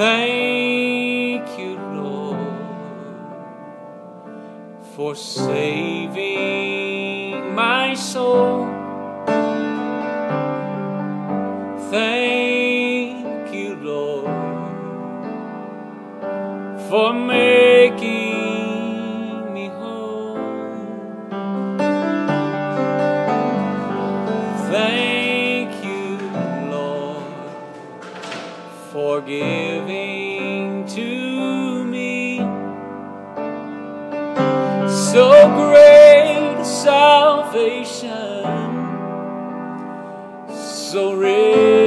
Thank you, Lord, for saving my soul. Thank you, Lord, for making for giving to me. So great salvation, so rich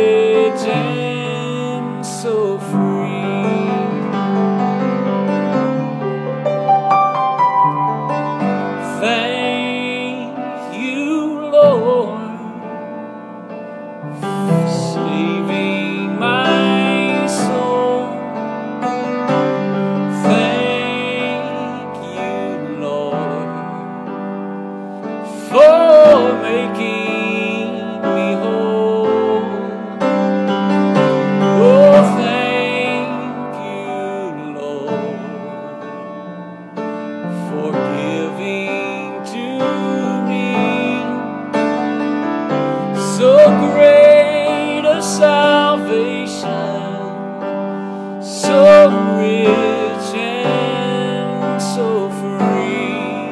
so great a salvation, so rich and so free.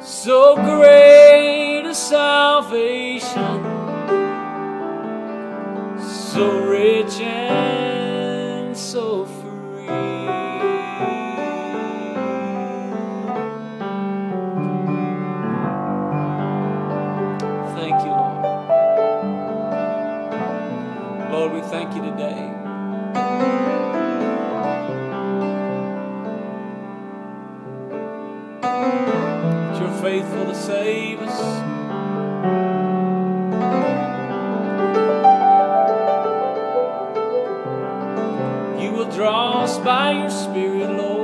So great a salvation so rich and so free. Lord, we thank you today. That you're faithful to save us. You will draw us by your Spirit, Lord.